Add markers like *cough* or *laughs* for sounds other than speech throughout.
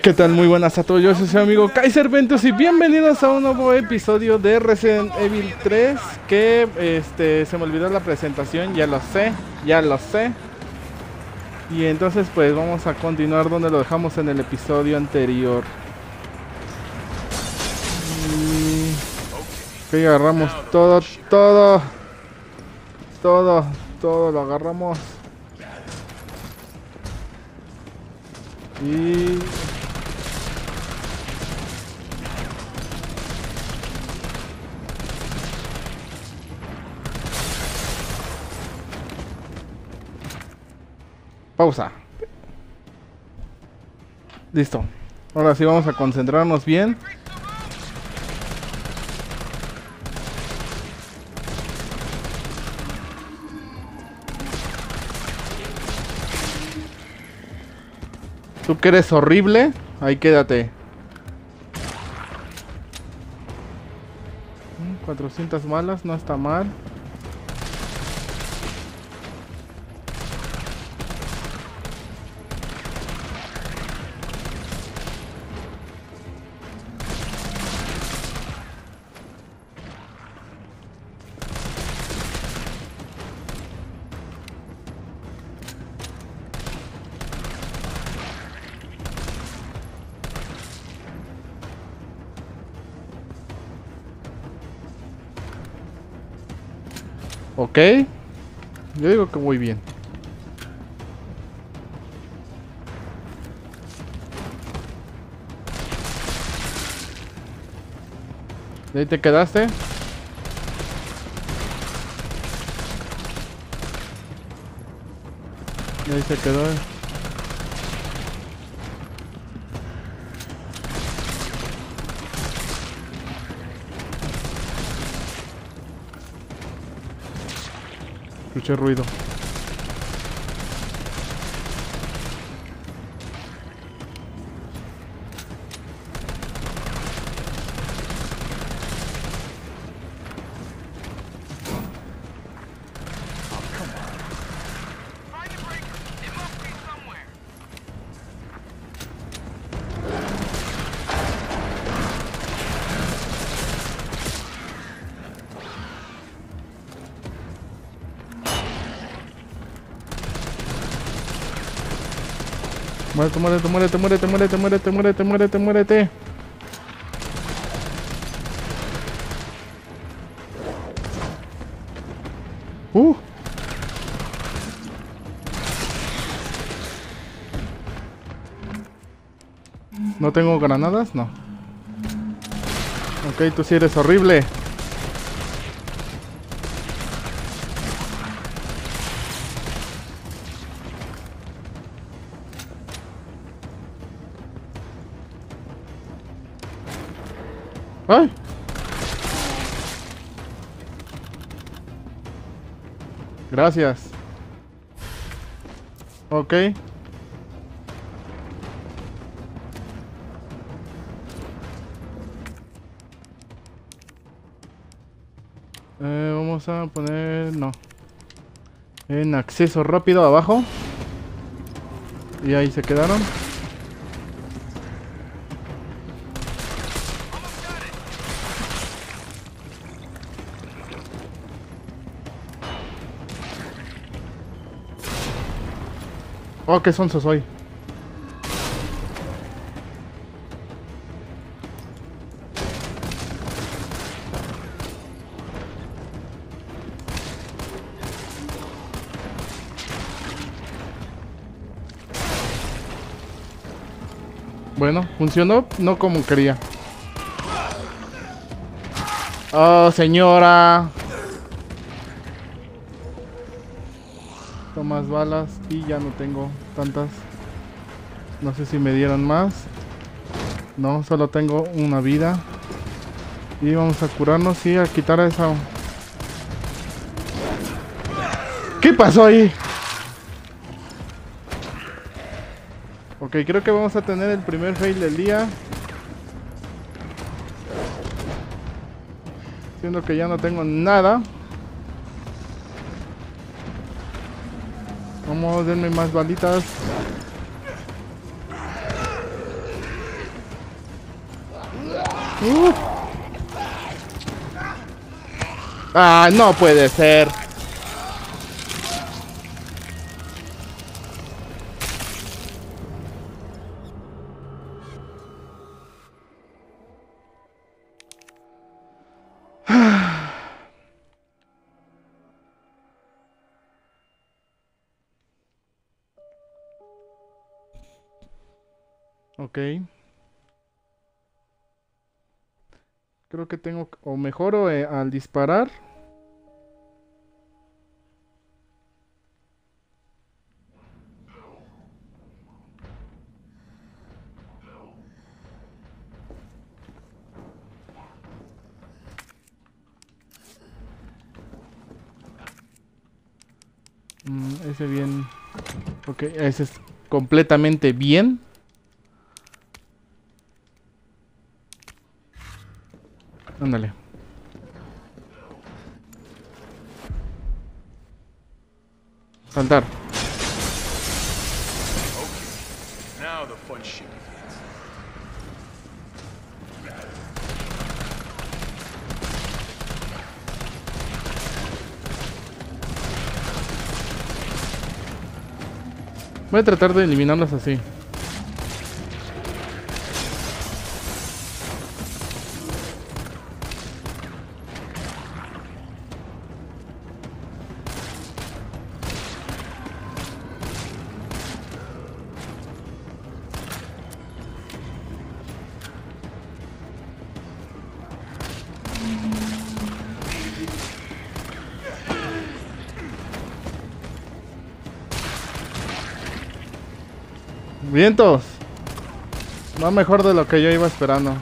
¿qué tal? Muy buenas a todos, yo soy su amigo Kaiser Ventus y bienvenidos a un nuevo episodio de Resident Evil 3 Que este se me olvidó la presentación, ya lo sé, ya lo sé Y entonces pues vamos a continuar donde lo dejamos en el episodio anterior. Ok, agarramos todo, todo Todo, todo lo agarramos Y... Pausa. Listo. Ahora sí vamos a concentrarnos bien. Tú que eres horrible, ahí quédate. 400 malas, no está mal. Ok. Yo digo que muy bien. ¿Y ahí te quedaste? Y ahí se quedó. Escuché ruido. Muérete, muérete, muérete, muérete, muérete, muérete, muérete, muérete, muérete. Uh. ¿No tengo granadas? No. Ok, tú sí eres horrible. Gracias. Ok. Eh, vamos a poner... No. En acceso rápido abajo. Y ahí se quedaron. Oh, qué sonso soy. Bueno, funcionó no como quería. Oh, señora. más balas y ya no tengo tantas. No sé si me dieron más. No, solo tengo una vida. Y vamos a curarnos y a quitar esa... ¿Qué pasó ahí? Ok, creo que vamos a tener el primer fail del día. Siendo que ya no tengo nada. Vamos, denme más balitas. Uh. Ah, no puede ser. Ok. Creo que tengo... O mejoro eh, al disparar. Mm, ese bien. Ok, ese es completamente bien. Ándale. Saltar. Voy a tratar de eliminarlos así. Vientos. No mejor de lo que yo iba esperando.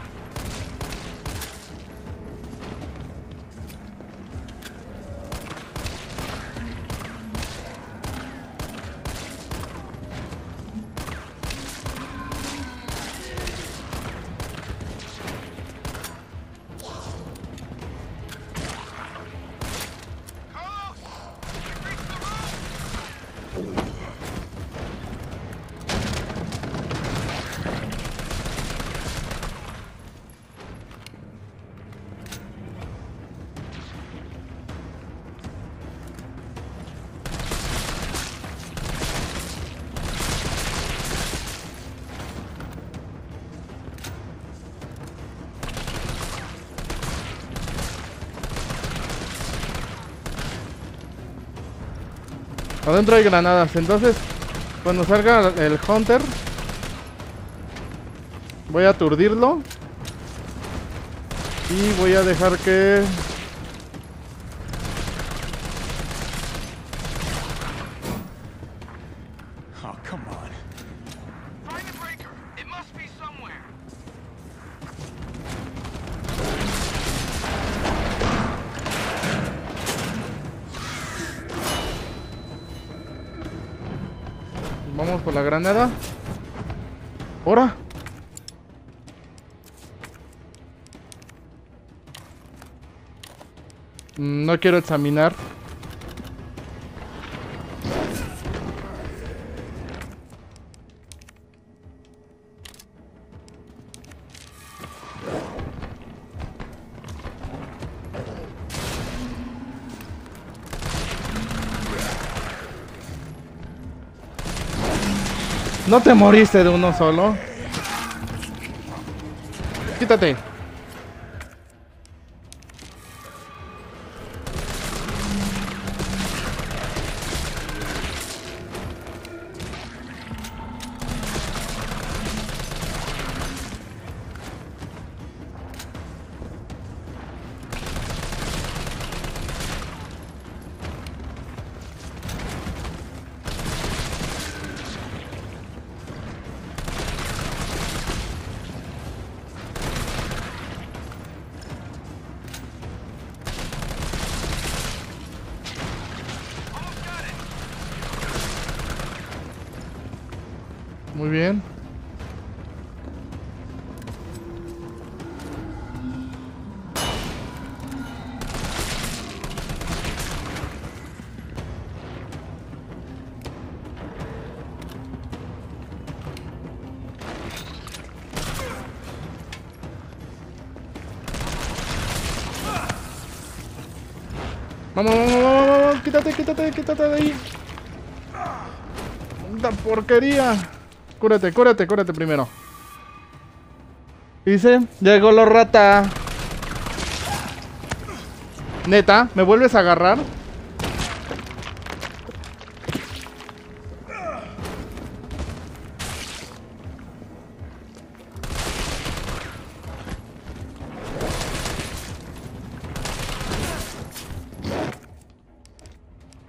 Adentro hay granadas, entonces cuando salga el Hunter voy a aturdirlo. Y voy a dejar que granada. ¡Hora! Mm, No quiero examinar. No te moriste de uno solo. Quítate. Quítate, quítate, de ahí. ¡Da porquería! Cúrate, cúrate, cúrate primero. Dice, llegó la rata. Neta, ¿me vuelves a agarrar?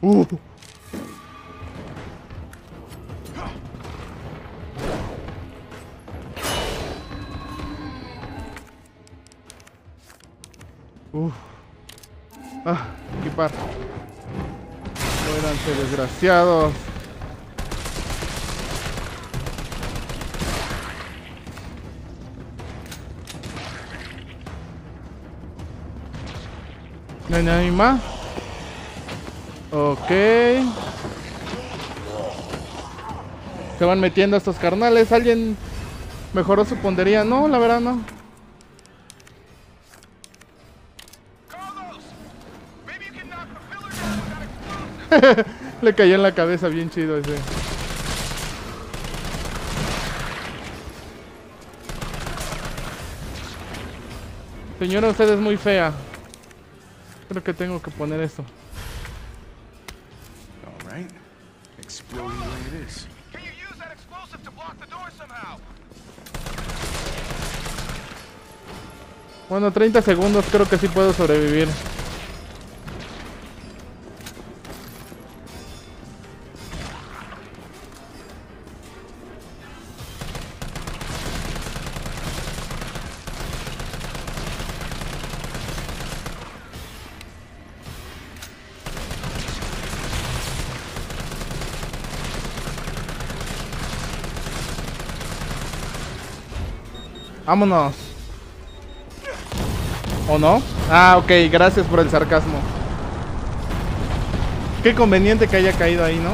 Uh. Uf. Ah, equipar. Muéranse, desgraciados. ¿No hay nadie más? Ok. Se van metiendo estos carnales. ¿Alguien mejoró su pondería? No, la verdad no. *laughs* Le cayó en la cabeza bien chido ese. Señora, usted es muy fea. Creo que tengo que poner esto. Bueno, 30 segundos creo que sí puedo sobrevivir. Vámonos. ¿O no? Ah, ok, gracias por el sarcasmo. Qué conveniente que haya caído ahí, ¿no?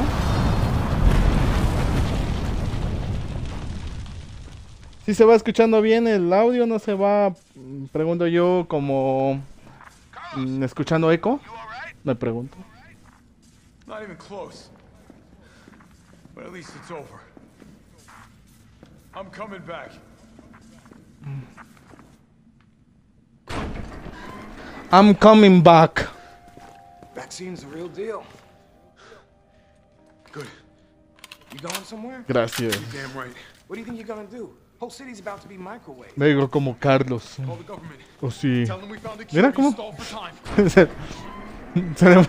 Si se va escuchando bien el audio, no se va, mm, pregunto yo, como mm, escuchando eco. Me pregunto. Not even close. But at least it's over. I'm coming back. I'm coming back. Vaccine's the real deal. Good. You going somewhere? Gracias. Damn right. What do you think you're gonna do? Whole city's about to be microwave. Me digo como Carlos. Government. Oh, sí. Tell them we found a Mira cómo-. *laughs* Se- se le-. *laughs*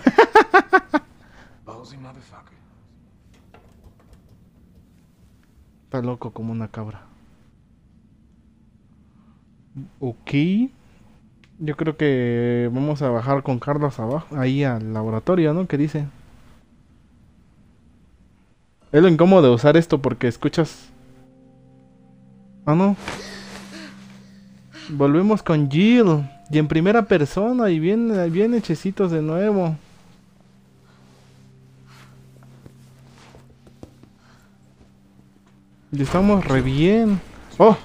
Está loco como una cabra. Ok. Yo creo que vamos a bajar con Carlos abajo, ahí al laboratorio, ¿no? ¿Qué dice? Es lo incómodo de usar esto porque escuchas... Ah, no. Volvemos con Jill. Y en primera persona y bien, bien hechecitos de nuevo. Y estamos re bien. Oh,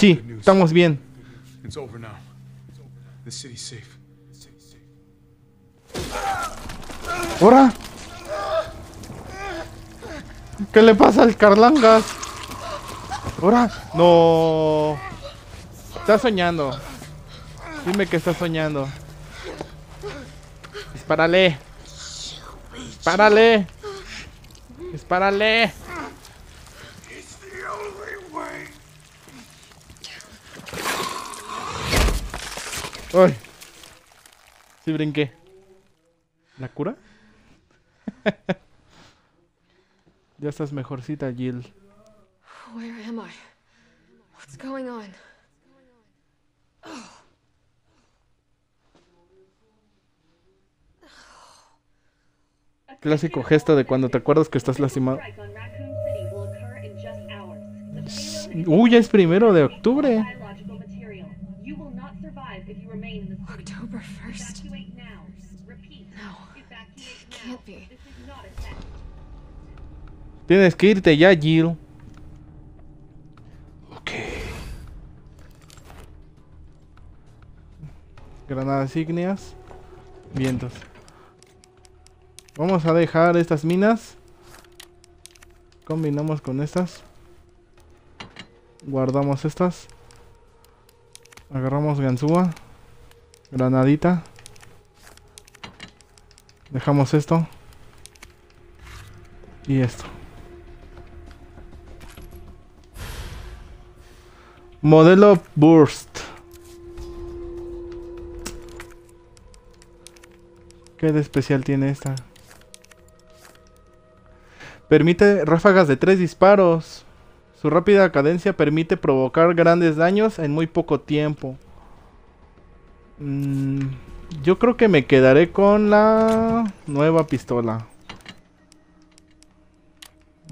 sí, estamos bien. ¡Ahora! ¿Qué le pasa al Carlangas? ¡Ahora! ¡No! Está soñando. Dime que está soñando. Dispárale. Dispárale. Dispárale. ¡Ay! Sí brinqué. ¿La cura? *laughs* ya estás mejorcita, Jill. Where am I? What's going on? Clásico gesto de cuando te acuerdas que estás lastimado. Uy, ya es primero de octubre. biological material. You will not survive if you remain in the city. October 1st. Evacuate now. Repeat. No. Evacuate now. Can't be. This is not a test. Tienes que irte ya, Jill. Ok. Granadas ígneas. Vientos. Vamos a dejar estas minas. Combinamos con estas. Guardamos estas. Agarramos ganzúa. Granadita. Dejamos esto. Y esto. Modelo Burst. ¿Qué de especial tiene esta? Permite ráfagas de tres disparos. Su rápida cadencia permite provocar grandes daños en muy poco tiempo. Mm, yo creo que me quedaré con la nueva pistola.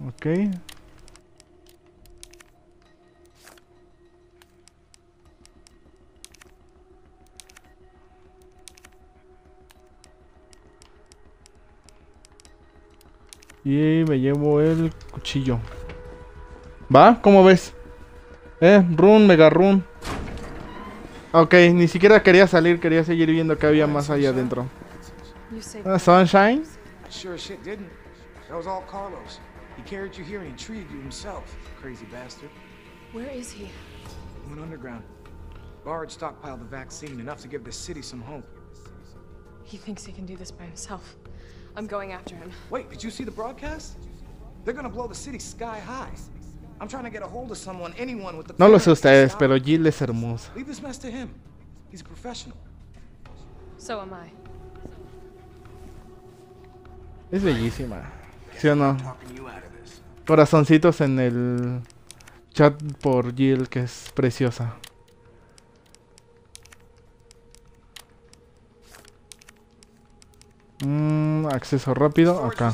Ok. Y me llevo el cuchillo. ¿Va? ¿Cómo ves? Eh, run, mega run. Ok, ni siquiera quería salir, quería seguir viendo que había más allá adentro. Ah, Sunshine. Sure shit didn't. That was all Carlos. He carried you here and he treated you himself. Crazy bastard. Where is he? He went underground. Bard stockpiled the vaccine, enough to give the city some hope. He thinks he can do this by himself. I'm going after him. Wait, did you see the broadcast? They're gonna blow the city sky high. I'm trying to get a hold of someone, anyone with the No lo sé ustedes, pero. Jill es hermosa. Leave this mess to him. He's a professional. So am I. Es bellísima. ¿Sí o no? Corazoncitos en el chat por Jill, que es preciosa. Mm, acceso rápido acá.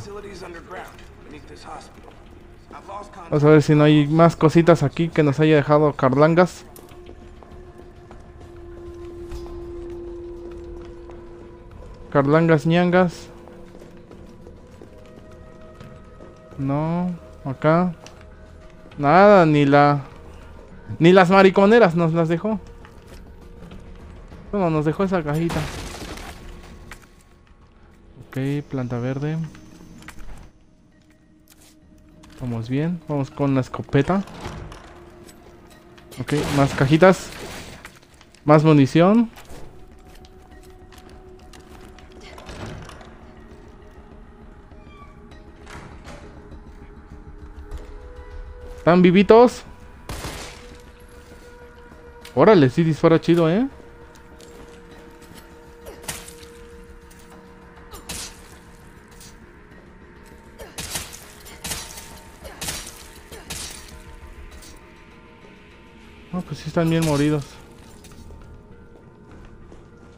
Vamos a ver si no hay más cositas aquí que nos haya dejado Carlangas. Carlangas ñangas. No, acá. Nada, ni la... Ni las mariconeras nos las dejó. Bueno, nos dejó esa cajita. Ok, planta verde. Vamos bien. Vamos con la escopeta. Ok, más cajitas. Más munición. ¿Están vivitos? Órale, sí dispara chido, ¿eh? Están bien moridos.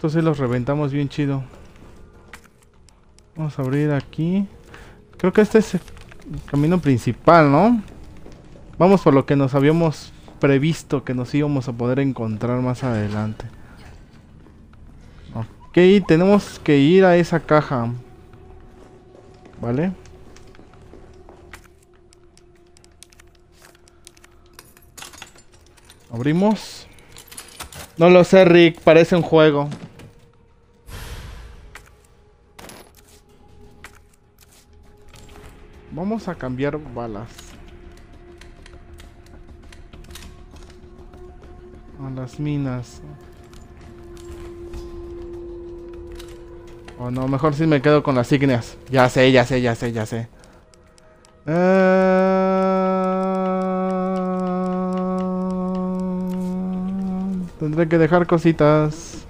Sí los reventamos bien chido. Vamos a abrir aquí. Creo que este es el camino principal, ¿no? Vamos por lo que nos habíamos previsto que nos íbamos a poder encontrar más adelante. Ok, tenemos que ir a esa caja. ¿Vale? Abrimos. No lo sé, Rick. Parece un juego. Vamos a cambiar balas. A las minas. O no, mejor si me quedo con las ígneas. Ya sé, ya sé, ya sé, ya sé. Eh, Tendré que dejar cositas.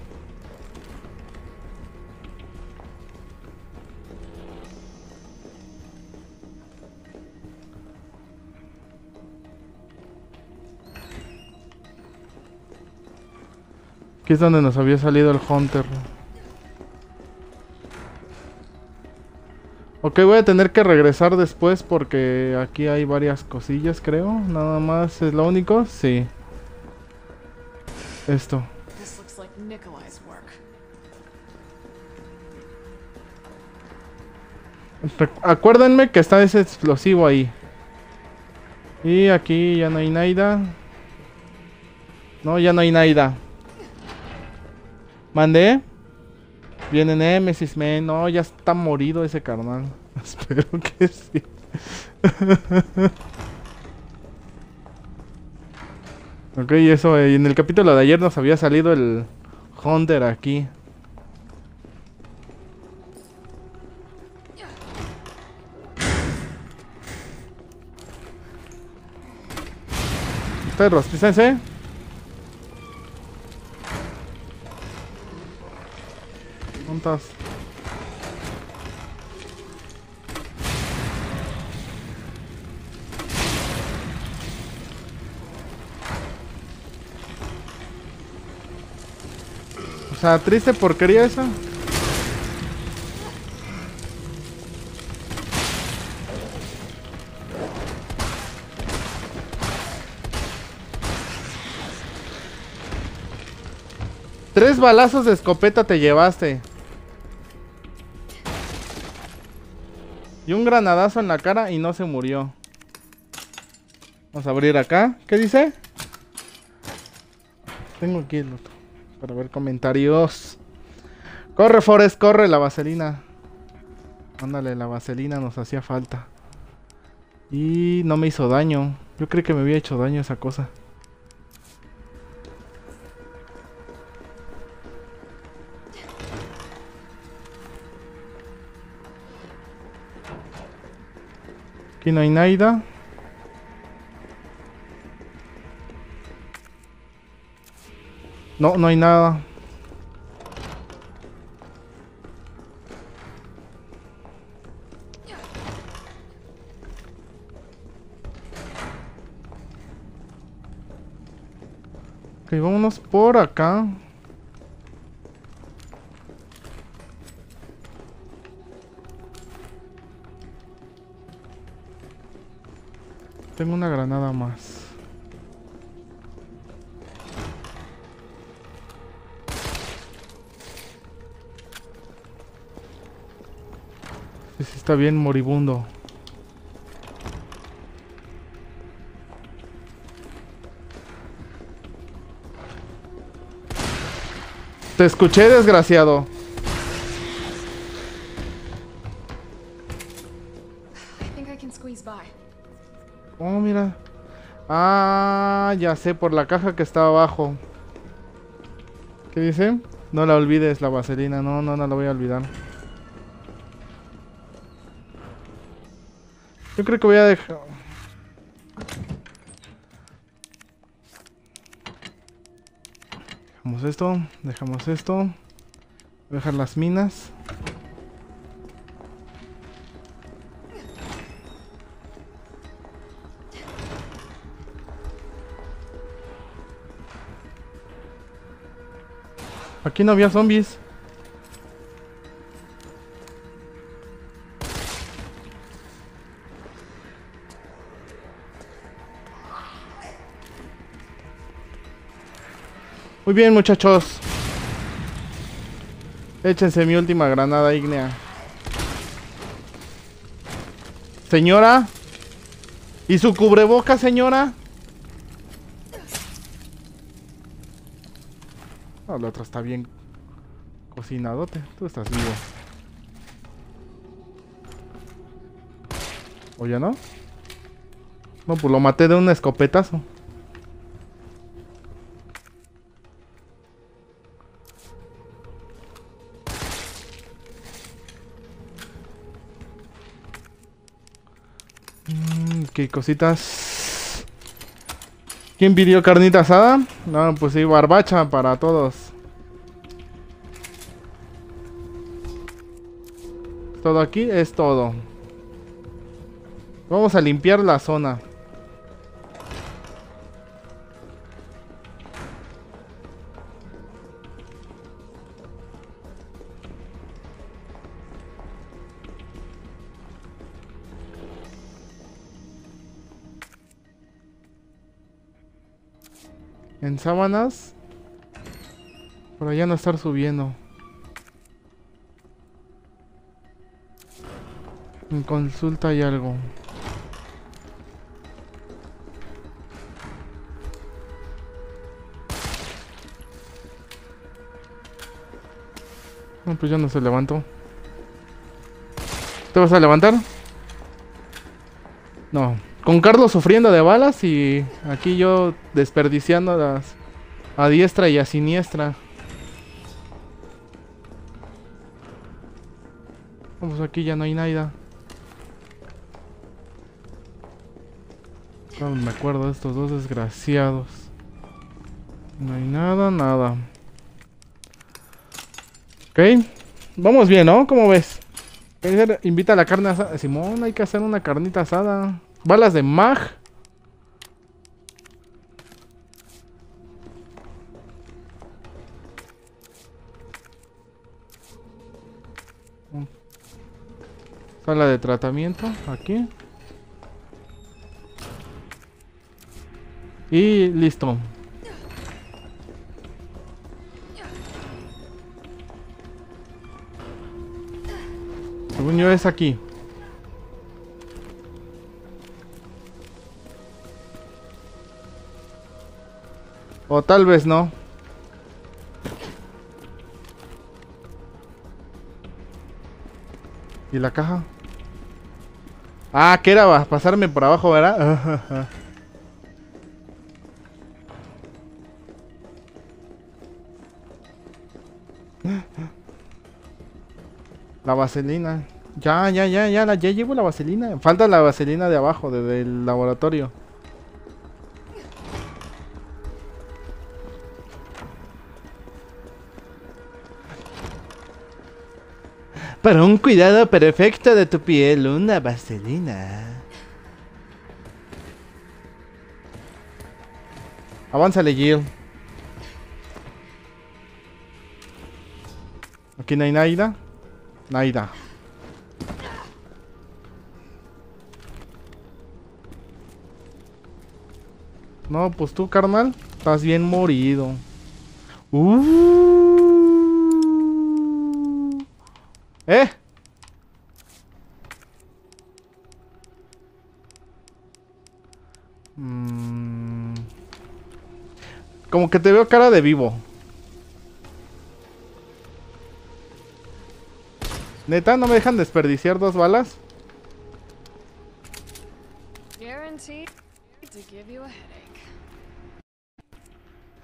Aquí es donde nos había salido el Hunter. Ok, voy a tener que regresar después porque aquí hay varias cosillas, creo. Nada más es lo único. Sí. Esto. Acuérdenme que está ese explosivo ahí. Y aquí ya no hay nada. No, ya no hay nada. ¿Mandé? Viene Nemesis, man. No, ya está morido ese carnal. *laughs* Espero que sí. *laughs* ok, eso. eh, en el capítulo de ayer nos había salido el Hunter aquí. Perros, fíjense. ¿Cuántas? O sea, triste porquería esa. Tres balazos de escopeta te llevaste. Y un granadazo en la cara y no se murió. Vamos a abrir acá. ¿Qué dice? Tengo aquí el otro. Para ver comentarios. Corre, Forest, corre la vaselina. Ándale, la vaselina nos hacía falta. Y no me hizo daño. Yo creí que me había hecho daño esa cosa. Aquí no hay nada. No, no hay nada. Ok, vámonos por acá. Tengo una granada más. Está bien moribundo. Te escuché, desgraciado. Oh, mira. Ah, ya sé, por la caja que está abajo. ¿Qué dice? No la olvides, la vaselina. No, no, no la voy a olvidar. Yo creo que voy a dejar... Dejamos esto, dejamos esto. Voy a dejar las minas. Aquí no había zombies. Muy bien, muchachos. Échense mi última granada ígnea. Señora. ¿Y su cubreboca, señora? Ah, el otro está bien cocinadote. Tú estás vivo. ¿O ya no? No, pues lo maté de un escopetazo. Cositas. ¿Quién pidió carnita asada? No, pues sí, barbacha para todos. Todo aquí es todo. Vamos a limpiar la zona. En sábanas. Para ya no estar subiendo. En consulta hay algo. No, pues yo no se levantó. ¿Te vas a levantar? No. Con Carlos sufriendo de balas y aquí yo desperdiciando las a diestra y a siniestra. Vamos, aquí ya no hay nada. Me acuerdo de estos dos desgraciados. No hay nada, nada. Ok. Vamos bien, ¿no? ¿Cómo ves? Invita a la carne asada. Simón, hay que hacer una carnita asada. Balas de mag. Sala de tratamiento, aquí. Y listo. Según es aquí. O tal vez no. ¿Y la caja? Ah, que era pasarme por abajo, ¿verdad? *laughs* La vaselina. Ya, ya, ya, ya, ya llevo la vaselina. Falta la vaselina de abajo, desde el laboratorio. Para un cuidado perfecto de tu piel, una vaselina. Avánzale, Jill. Aquí no hay nada. Nada. No, pues tú, carnal, estás bien morido. Uh. ¿Eh? Mm. Como que te veo cara de vivo. Neta, ¿no me dejan desperdiciar dos balas?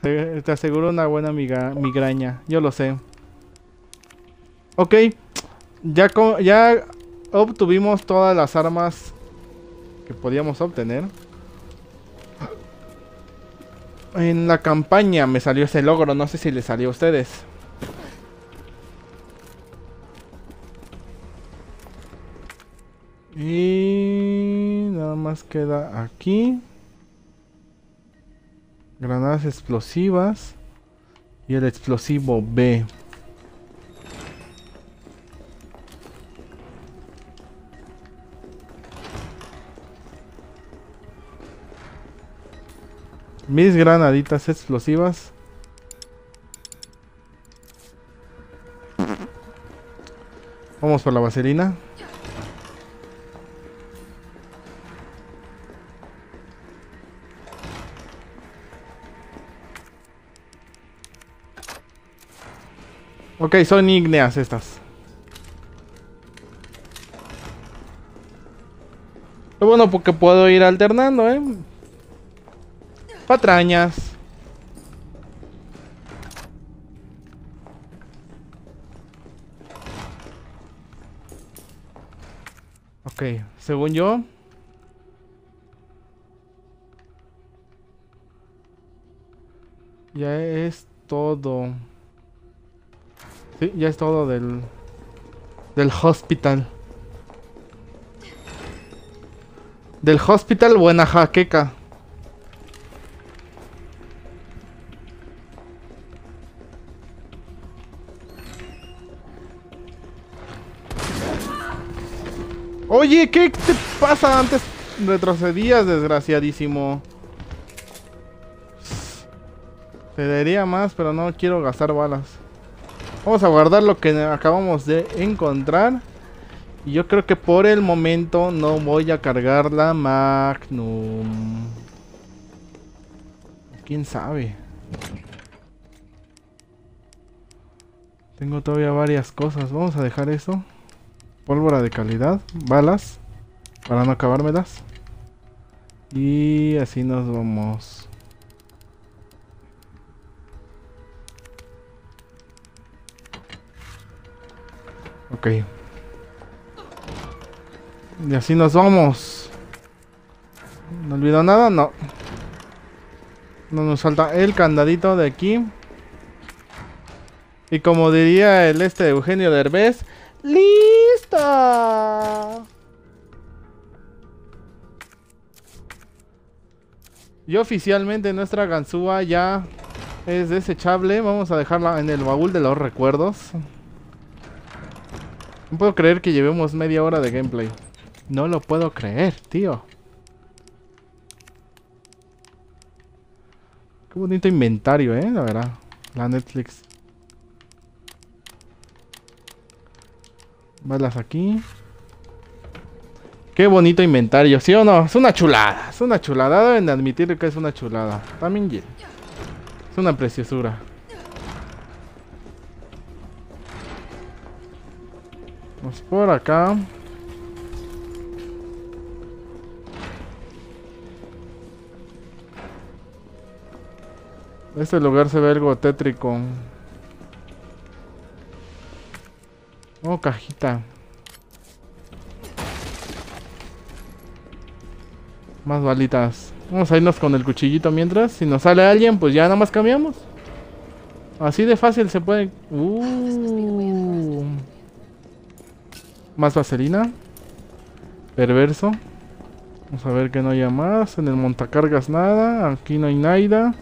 Te, te aseguro una buena migraña, yo lo sé. Ok, ya, ya obtuvimos todas las armas que podíamos obtener. En la campaña me salió ese logro, no sé si le salió a ustedes. Y nada más queda aquí. Granadas explosivas. Y el explosivo B. Mis granaditas explosivas. Vamos por la vaselina. Ok, son ígneas estas. Bueno porque puedo ir alternando, ¿eh? Patrañas. Ok, según yo. Ya es todo. Sí, ya es todo del. Del hospital. Del hospital Buena Jaqueca. ¿Qué te pasa? Antes retrocedías, desgraciadísimo. Te daría más, pero no quiero gastar balas. Vamos a guardar lo que acabamos de encontrar. Y yo creo que por el momento no voy a cargar la Magnum. ¿Quién sabe? Tengo todavía varias cosas. Vamos a dejar eso. Pólvora de calidad. Balas. Para no acabármelas. Y así nos vamos. Ok. Y así nos vamos. ¿No olvido nada? No. No nos falta el candadito de aquí. Y como diría el este Eugenio Derbez, Y oficialmente nuestra ganzúa ya es desechable. Vamos a dejarla en el baúl de los recuerdos. No puedo creer que llevemos media hora de gameplay. No lo puedo creer, tío. Qué bonito inventario, eh, la verdad. La Netflix. Balas aquí. Qué bonito inventario, ¿sí o no? Es una chulada, es una chulada. Deben de admitir que es una chulada. También es una preciosura. Vamos por acá. Este lugar se ve algo tétrico. Oh, cajita. Más balitas. Vamos a irnos con el cuchillito mientras. Si nos sale alguien, pues ya nada más cambiamos. Así de fácil se puede. Uh. Más vaselina. Perverso. Vamos a ver que no haya más. En el montacargas nada. Aquí no hay nada.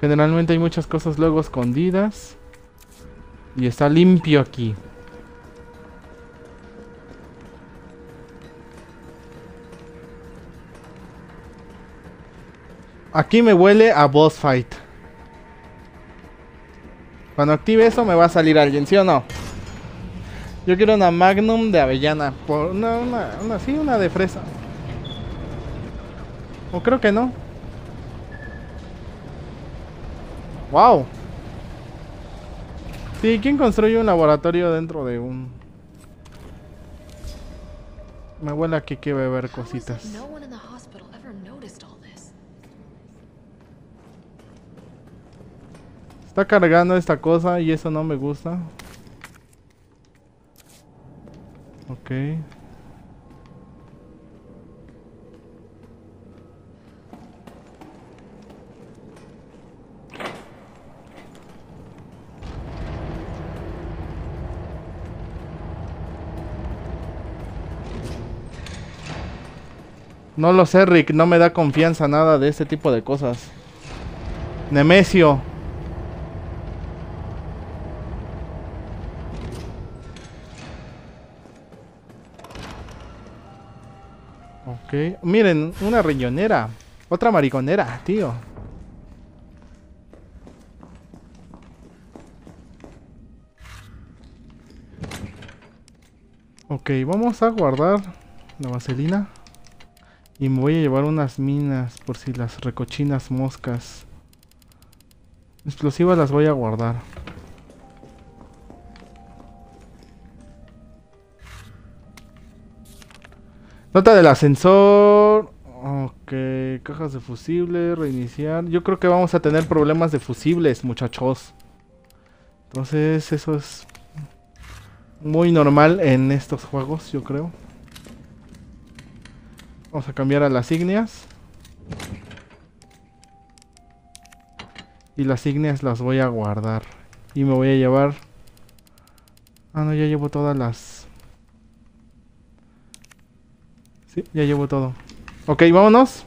Generalmente hay muchas cosas luego escondidas. Y está limpio aquí. Aquí me huele a boss fight. Cuando active eso me va a salir alguien, ¿sí o no? Yo quiero una Magnum de avellana. Por una, una, una, sí, una de fresa. O creo que no. Wow. Sí, ¿quién construye un laboratorio dentro de un... Me huele aquí que it cositas. no one in the hospital ever noticed all this? Está cargando esta cosa y eso no me gusta. Ok. No lo sé, Rick. No me da confianza nada de este tipo de cosas. Nemesio. Miren, una riñonera. Otra mariconera, tío. Ok, vamos a guardar la vaselina. Y me voy a llevar unas minas por si las recochinas moscas. Explosivas las voy a guardar. Nota del ascensor. Ok, cajas de fusible, reiniciar. Yo creo que vamos a tener problemas de fusibles, muchachos. Entonces, eso es muy normal en estos juegos, yo creo. Vamos a cambiar a las ígneas. Y las ígneas las voy a guardar. Y me voy a llevar... Ah, no, ya llevo todas las... Sí, ya llevo todo. Ok, vámonos.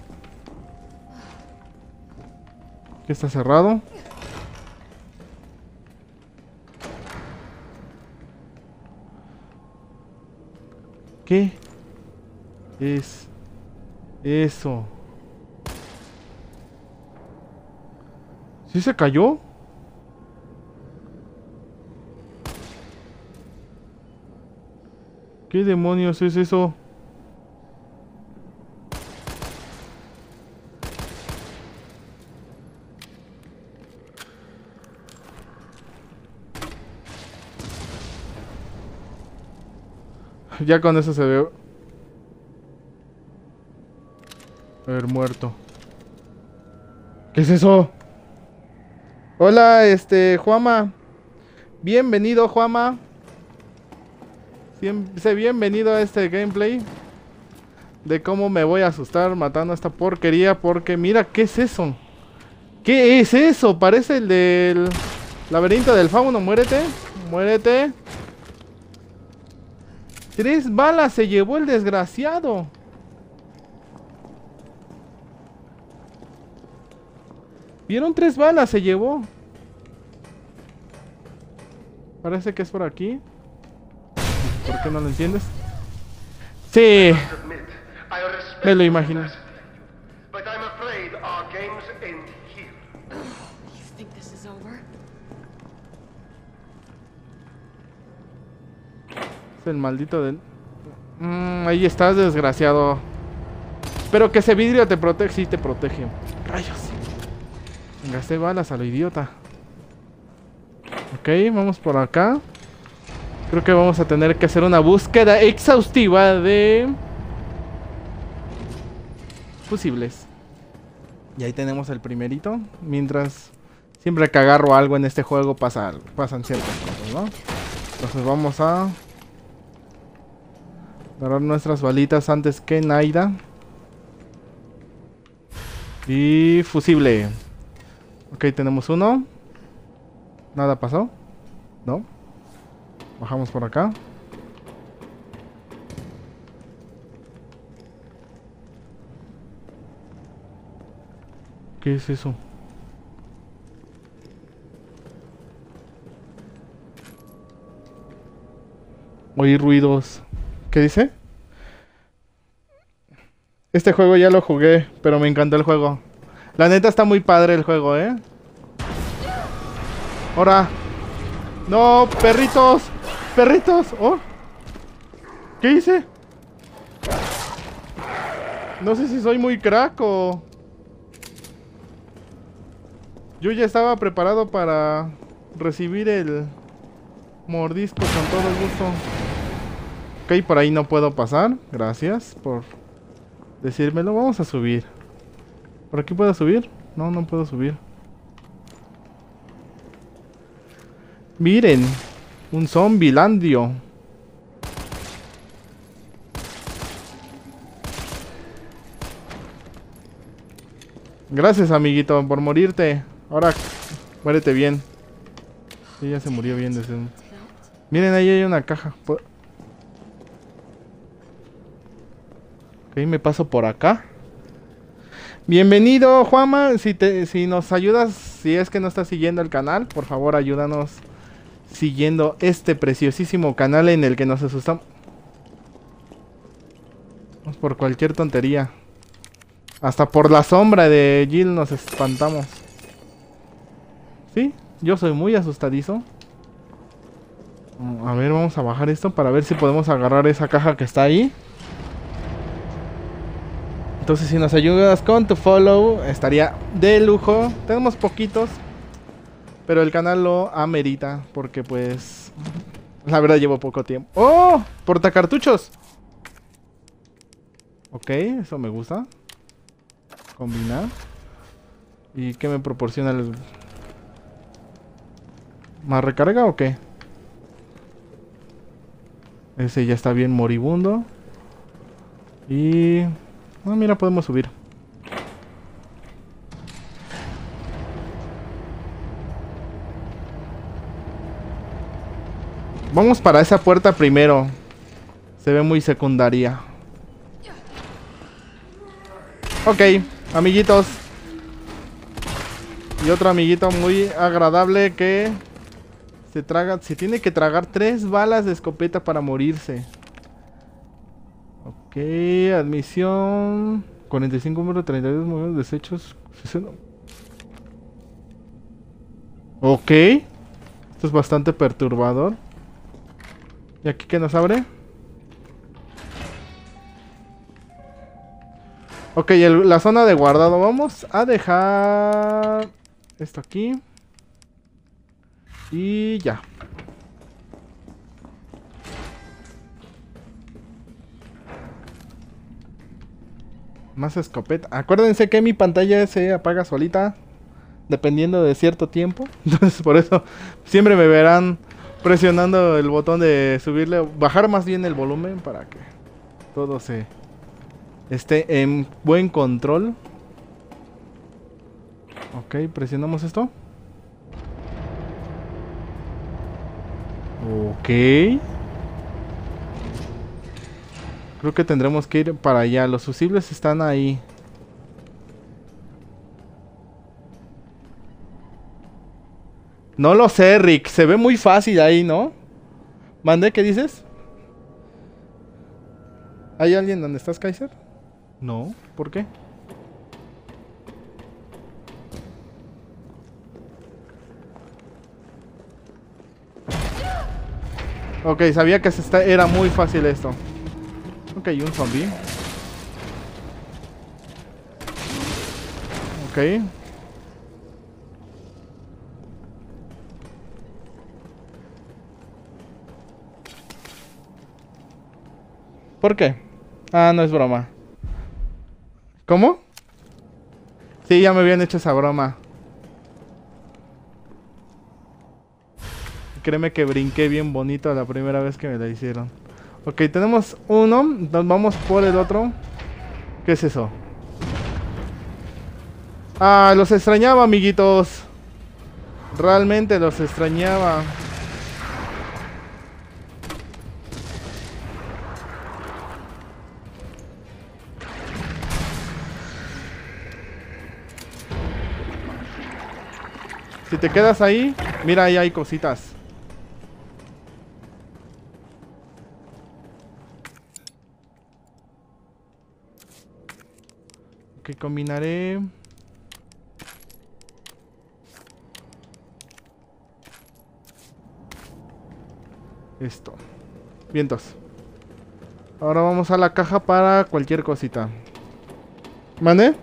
Aquí está cerrado. ¿Qué? Es... Eso. ¿Sí se cayó? ¿Qué demonios es eso? Ya con eso se ve. A ver, muerto. ¿Qué es eso? Hola, este, Juama. Bienvenido, Juama. Siem- Sé bienvenido a este gameplay. De cómo me voy a asustar matando a esta porquería. Porque mira, ¿qué es eso? ¿Qué es eso? Parece el del laberinto del fauno. Muérete. Muérete. Tres balas se llevó el desgraciado. ¿Vieron tres balas? Se llevó. Parece que es por aquí. ¿Por qué no lo entiendes? Sí, me lo your El maldito del... Mm, ahí estás, desgraciado. Espero que ese vidrio te protege. Sí, te protege. Rayos. Gasté balas a lo idiota. Ok, vamos por acá. Creo que vamos a tener que hacer una búsqueda exhaustiva de... Fusibles. Y ahí tenemos el primerito. Mientras... Siempre que agarro algo en este juego pasa. Pasan ciertas cosas, ¿no? Entonces vamos a... Agarrar nuestras balitas antes que Naida. Y fusible. Ok, tenemos uno. Nada pasó. No. Bajamos por acá. ¿Qué es eso? Oí ruidos. ¿Qué dice? Este juego ya lo jugué, pero me encantó el juego. La neta está muy padre el juego, ¿eh? Ahora. No, perritos. Perritos. Oh. ¿Qué hice? No sé si soy muy crack o... Yo ya estaba preparado para recibir el mordisco con todo gusto. Ok, por ahí no puedo pasar. Gracias por decírmelo. Vamos a subir. ¿Por aquí puedo subir? No, no puedo subir. Miren, un zombilandio. Gracias, amiguito, por morirte. Ahora, muérete bien. Ya se murió bien desde un... Miren, ahí hay una caja. Me paso por acá. Bienvenido, Juama. Si, si nos ayudas, si es que no estás siguiendo el canal, por favor ayúdanos siguiendo este preciosísimo canal en el que nos asustamos. Por cualquier tontería. Hasta por la sombra de Jill nos espantamos. ¿Sí? Yo soy muy asustadizo. A ver, vamos a bajar esto para ver si podemos agarrar esa caja que está ahí. Entonces, si nos ayudas con tu follow, estaría de lujo. Tenemos poquitos, pero el canal lo amerita porque, pues, la verdad llevo poco tiempo. ¡Oh! Portacartuchos. Ok, eso me gusta. Combinar. ¿Y qué me proporciona el... ¿Más recarga o qué? Ese ya está bien moribundo. Y... Ah, mira, podemos subir. Vamos para esa puerta primero. Se ve muy secundaria. Ok, amiguitos. Y otro amiguito muy agradable que se traga, se tiene que tragar tres balas de escopeta para morirse. Admisión 45 número 32 modelos desechos. 60. Ok. Esto es bastante perturbador. ¿Y aquí qué nos abre? Ok, la zona de guardado. Vamos a dejar esto aquí. Y ya. Más escopeta. Acuérdense que mi pantalla se apaga solita. Dependiendo de cierto tiempo. *laughs* Entonces por eso siempre me verán presionando el botón de subirle. Bajar más bien el volumen para que todo se esté en buen control. Ok, presionamos esto. Ok. Creo que tendremos que ir para allá. Los fusibles están ahí. No lo sé, Rick. Se ve muy fácil ahí, ¿no? ¿Mandé? ¿Qué dices? ¿Hay alguien donde estás, Kaiser? No. ¿Por qué? Ok, sabía que se está, era muy fácil esto. Ok, un zombie. Ok. ¿Por qué? Ah, no es broma. ¿Cómo? Sí, ya me habían hecho esa broma. Créeme que brinqué bien bonito la primera vez que me la hicieron. Ok, tenemos uno. Nos vamos por el otro. ¿Qué es eso? Ah, los extrañaba, amiguitos. Realmente los extrañaba. Si te quedas ahí, mira ahí hay cositas. Ok, combinaré. Esto. Vientos. Ahora vamos a la caja para cualquier cosita. ¿Mande?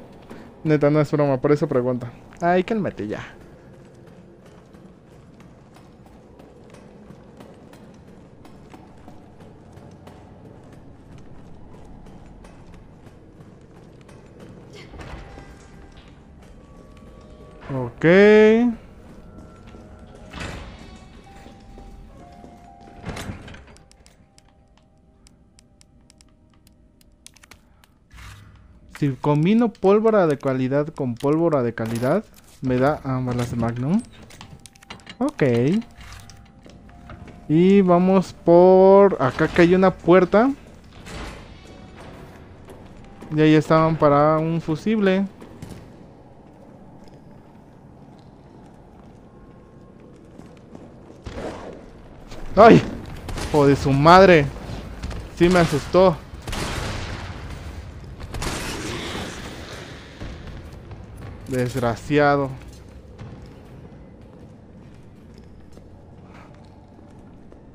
Neta, no es broma, por eso pregunta. Ay, cálmate ya. Ok. Si combino pólvora de calidad con pólvora de calidad, me da ah, balas de Magnum. Ok. Y vamos por... Acá que hay una puerta. Y ahí estaban para un fusible. ¡Ay! ¡Oh, de su madre! Sí me asustó. Desgraciado.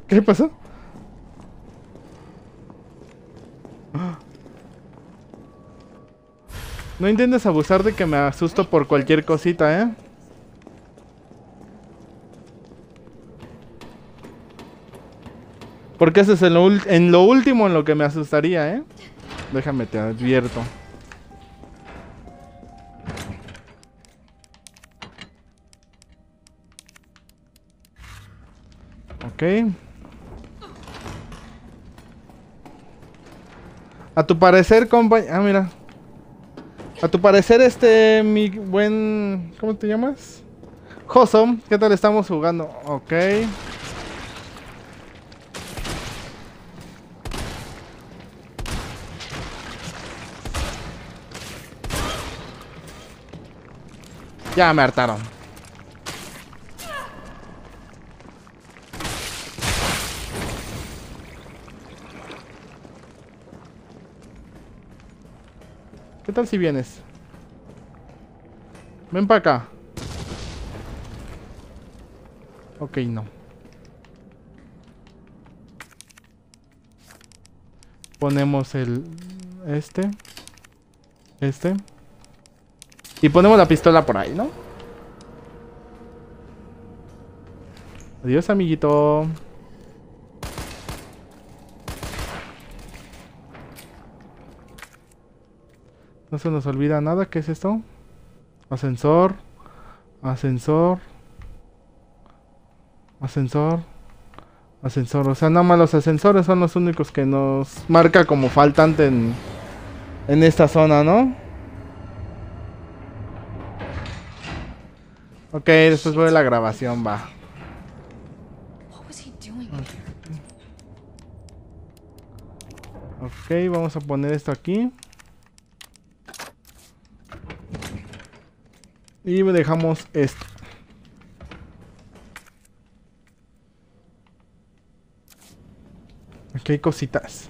¿Qué pasó? No intentes abusar de que me asusto por cualquier cosita, ¿eh? Porque eso es en lo, último en lo que me asustaría, ¿eh? Déjame te advierto. Ok. A tu parecer, compañero... Ah, mira. A tu parecer, este, mi buen... ¿Cómo te llamas? Josom, ¿qué tal estamos jugando? Ok. Ya me hartaron. ¿Qué tal si vienes? Ven para acá. Ok, no. Ponemos el... Este. Este. Y ponemos la pistola por ahí, ¿no? Adiós, amiguito. No se nos olvida nada. ¿Qué es esto? Ascensor. Ascensor. Ascensor. Ascensor. O sea, nada más los ascensores son los únicos que nos marca como faltante en, en esta zona, ¿no? Ok, después voy a la grabación, va. Ok, vamos a poner esto aquí. Y dejamos esto. Aquí hay cositas.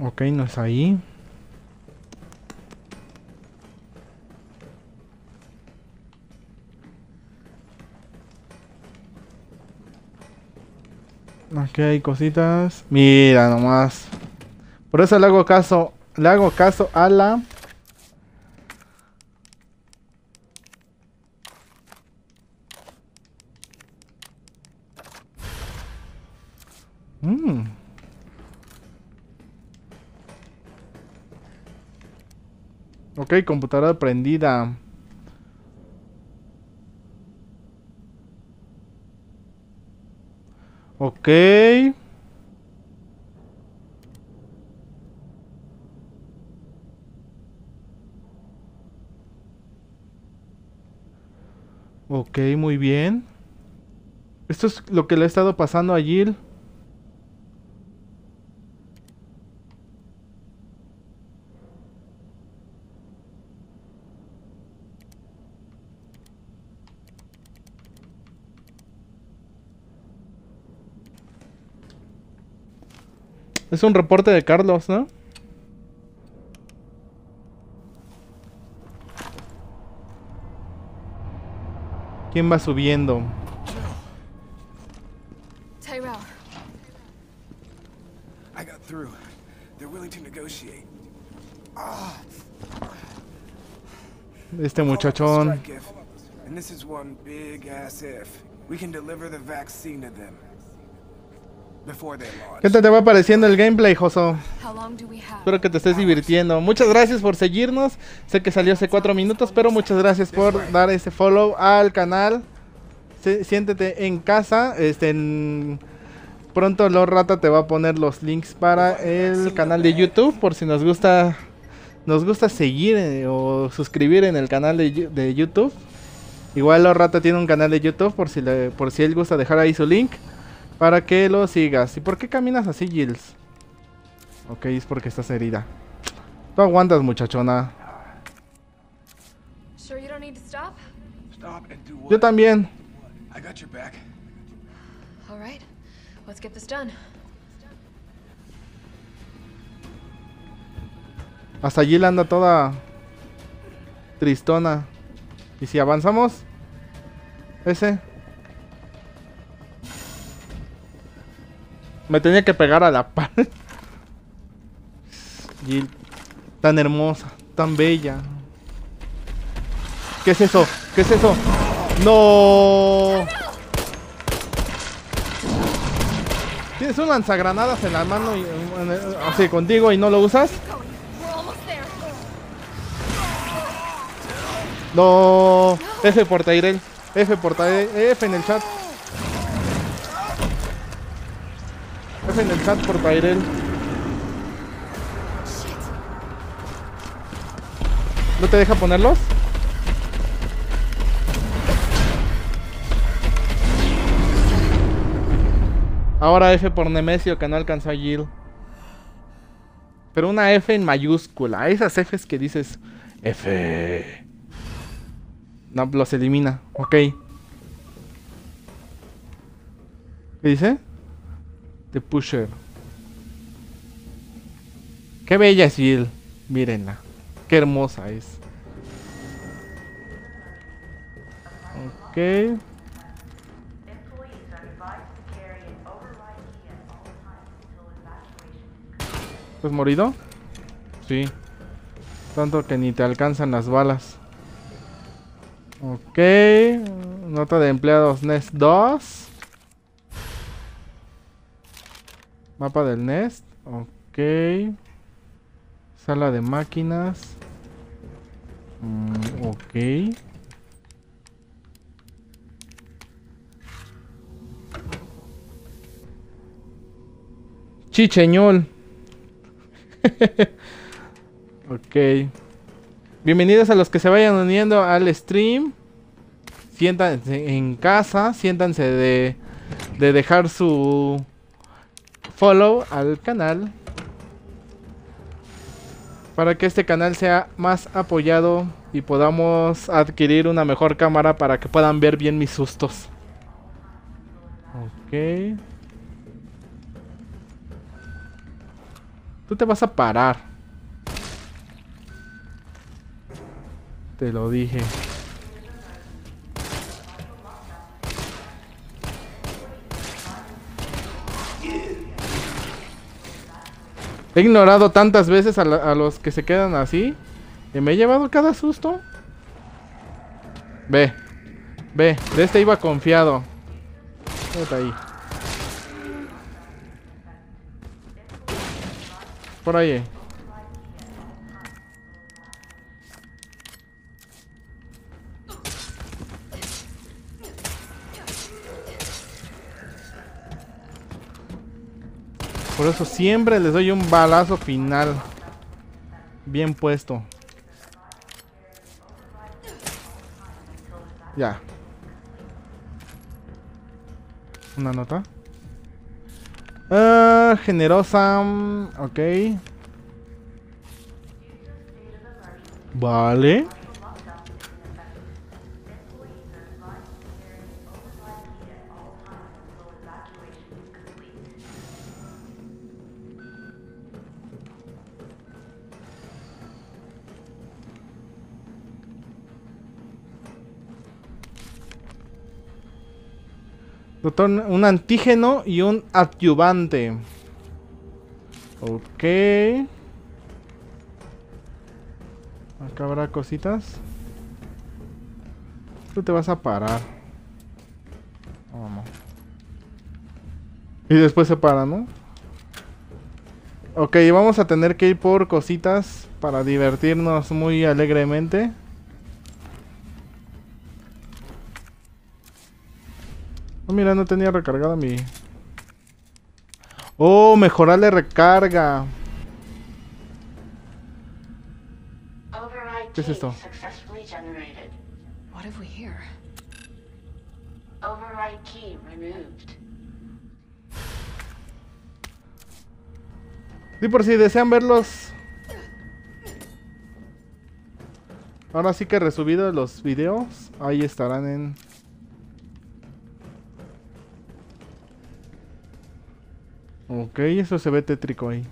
Ok, no es ahí. Hay cositas. Mira nomás. Por eso le hago caso. Le hago caso a la. Mm. Ok, computadora prendida. Ok. Ok, muy bien. Esto es lo que le ha estado pasando a Jill. Es un reporte de Carlos, ¿no? ¿Quién va subiendo? Tyrell, I got through. They're willing to negotiate. Este muchachón. Strike if, and this is one big ass if. We can deliver the vaccine to them. ¿Qué tal te va pareciendo el gameplay, Joso? Espero que te estés divirtiendo. Muchas gracias por seguirnos. Sé que salió hace cuatro minutos, pero muchas gracias por dar ese follow al canal. Sí, siéntete en casa. Este, en- Pronto Lord Rata te va a poner los links para el canal de YouTube por si nos gusta nos gusta seguir eh, o suscribir en el canal de, de YouTube. Igual Lord Rata tiene un canal de YouTube por si le, por si él gusta dejar ahí su link para que lo sigas. ¿Y por qué caminas así, Gilles? Ok, es porque estás herida. Tú aguantas, muchachona. Sure you don't need to stop? Stop and do what? Yo también. I got your back. All right, let's get this done. Hasta Jill anda toda tristona. ¿Y si avanzamos? Ese. Me tenía que pegar a la *laughs* pared. Jill, tan hermosa, tan bella. ¿Qué es eso? ¿Qué es eso? No. Tienes un lanzagranadas en la mano y así contigo y no lo usas. No. F por Tyrell. F por Tyrell. F en el chat. En el chat por Tyrell. ¿No te deja ponerlos? Ahora F por Nemesio que no alcanzó a Jill. Pero una F en mayúscula. Esas Fs que dices F. No, los elimina. Ok. ¿Qué dice? The Pusher. Qué bella es Jill. Mírenla. Qué hermosa es. Ok. ¿Pues morido? Sí. Tanto que ni te alcanzan las balas. Ok. Nota de empleados NES 2. Mapa del Nest. Ok. Sala de máquinas. Mm, ok. Chicheñol. *laughs* ok. Bienvenidos a los que se vayan uniendo al stream. Siéntanse en casa. Siéntanse de, de dejar su follow al canal. Para que este canal sea más apoyado y podamos adquirir una mejor cámara para que puedan ver bien mis sustos. Ok. Tú te vas a parar. Te lo dije. He ignorado tantas veces a, los que se quedan así. Y me he llevado cada susto. Ve. Ve. De este iba confiado. Quédate ahí. Por ahí. Por eso siempre les doy un balazo final. Bien puesto. Ya. Una nota. Ah, generosa. mm, Ok. Vale. Un antígeno y un adyuvante. Ok. Acá habrá cositas. Tú te vas a parar. Vamos. Y después se para, ¿no? Ok, vamos a tener que ir por cositas para divertirnos muy alegremente. Oh, mira, no tenía recargada mi... Oh, mejorarle recarga. Override ¿Qué es key esto? successfully generated. What have we here? Override key removed. Y por si desean verlos. Ahora sí que he resubido los videos. Ahí estarán en... Ok, eso se ve tétrico ahí.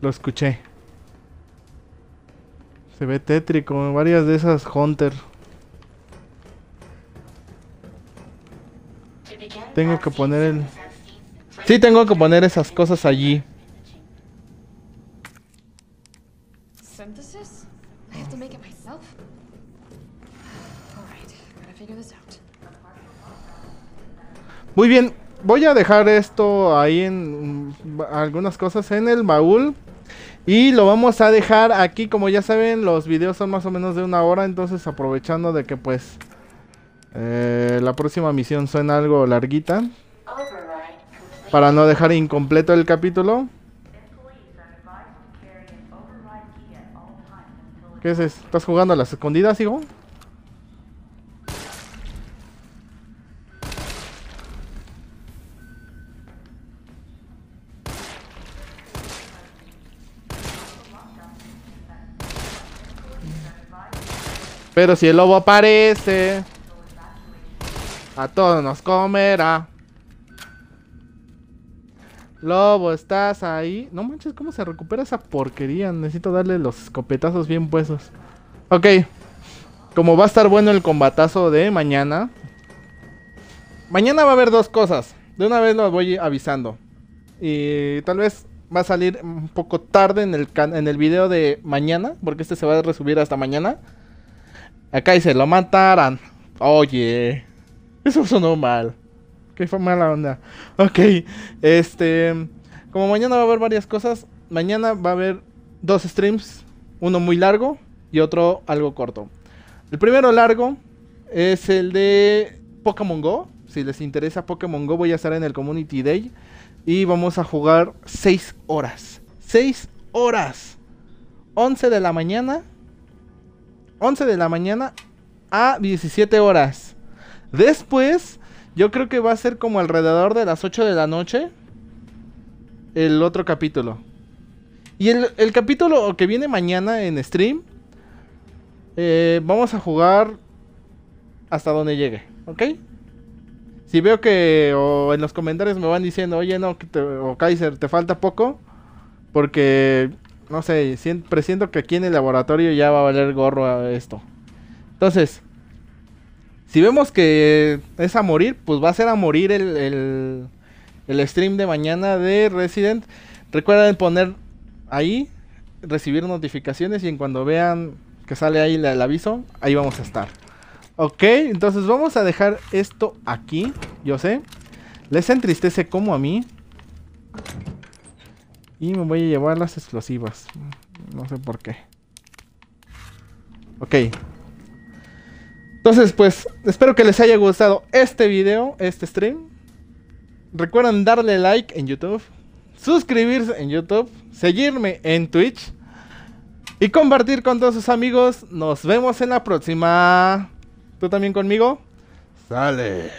Lo escuché. Se ve tétrico. Varias de esas Hunter. Tengo que poner el... Sí, tengo que poner esas cosas allí. Muy bien, voy a dejar esto ahí en mm, algunas cosas en el baúl. Y lo vamos a dejar aquí, como ya saben, los videos son más o menos de una hora, entonces aprovechando de que pues eh, la próxima misión suena algo larguita, para no dejar incompleto el capítulo. ¿Qué es eso? ¿Estás jugando a las escondidas, hijo? Pero si el lobo aparece, a todos nos comerá. Lobo, ¿estás ahí? No manches, ¿cómo se recupera esa porquería? Necesito darle los escopetazos bien puestos. Ok. Como va a estar bueno el combatazo de mañana. Mañana va a haber dos cosas. De una vez lo voy avisando. Y tal vez va a salir un poco tarde en el, en el video de mañana. Porque este se va a resubir hasta mañana. Acá dice, lo mataran. Oye. Eso sonó mal. Que fue mala onda. Ok. Este. Como mañana va a haber varias cosas. Mañana va a haber dos streams. Uno muy largo y otro algo corto. El primero largo es el de Pokémon Go. Si les interesa Pokémon Go, voy a estar en el Community Day. Y vamos a jugar 6 horas. 6 horas. 11 de la mañana. 11 de la mañana a 17 horas. Después, yo creo que va a ser como alrededor de las 8 de la noche. El otro capítulo. Y el, el capítulo que viene mañana en stream. eh, vamos a jugar hasta donde llegue, ¿ok? Si veo que o en los comentarios me van diciendo, oye, no, o Kaiser, te falta poco. Porque, no sé, sien- presiento que aquí en el laboratorio ya va a valer gorro a esto. Entonces, si vemos que es a morir, pues va a ser a morir el, el, el stream de mañana de Resident. Recuerden poner ahí, recibir notificaciones y en cuando vean que sale ahí el, el aviso, ahí vamos a estar. Ok, entonces vamos a dejar esto aquí, yo sé. Les entristece como a mí. Y me voy a llevar las explosivas. No sé por qué. Ok. Entonces, pues, espero que les haya gustado este video, este stream. Recuerden darle like en YouTube, suscribirse en YouTube, seguirme en Twitch y compartir con todos sus amigos. Nos vemos en la próxima. ¿Tú también conmigo? Sale.